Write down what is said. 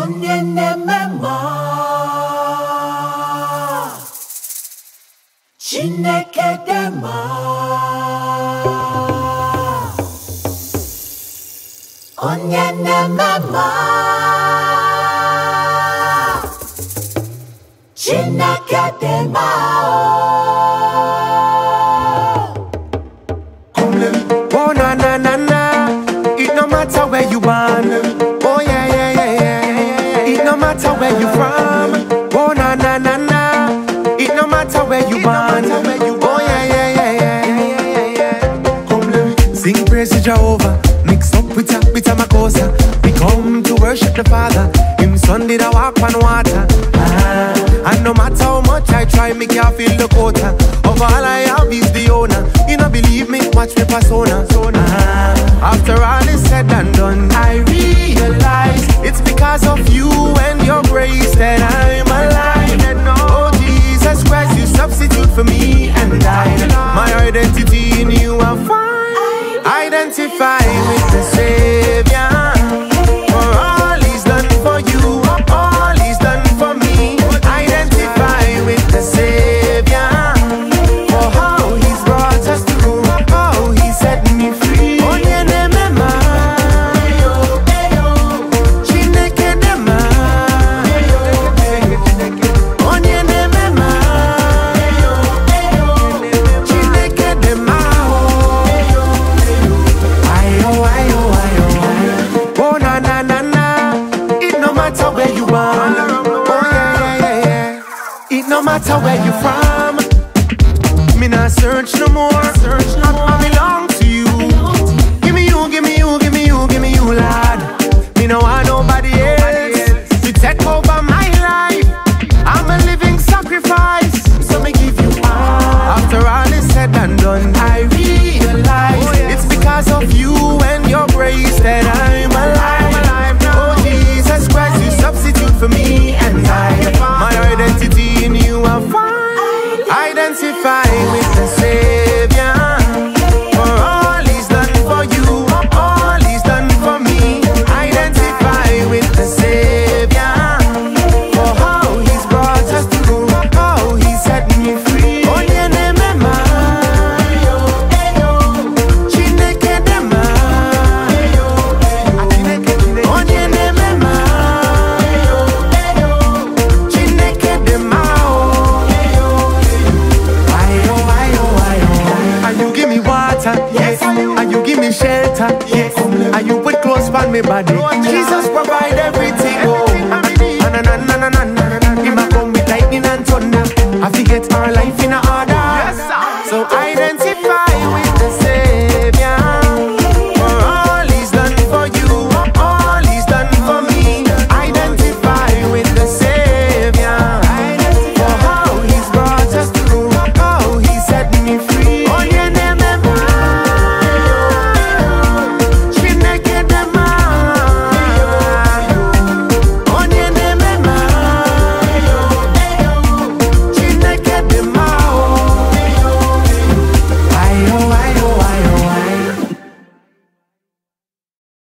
onye na-eme mma. Chineke mma. Onye mma. Chineke mma matter where you from. Oh na na na na, it no matter where you born. Oh yeah yeah yeah yeah, yeah yeah. Come let sing praise to Jehovah, mix up with a bit of makossa. We come to worship the Father. Him son did a walk on water. Ah, and no matter how much I try, me can't feel the quota. Of all I have is the owner. You know believe me, watch me persona. Me and died. My identity in you I find. Identify with the no matter where you from. Me not search no more. I, I belong water, yes. And you give me shelter, yes. And you put clothes on me body. Jesus provide everything. Oh, na na na na na na na. Him a come with lightning and thunder. I forget our life in a order. So identify with the